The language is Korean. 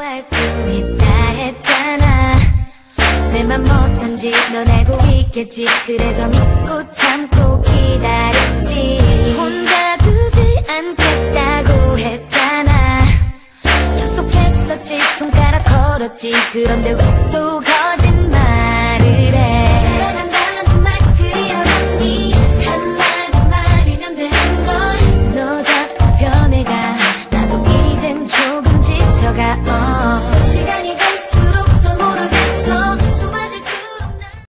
할 수 있다 했잖아. 내맘 못한지 넌 알고 있겠지. 그래서 믿고 참고 기다렸지. 혼자 두지 않겠다고 했잖아. 약속했었지 손가락 걸었지. 그런데 왜또 거짓말을 해 が多い。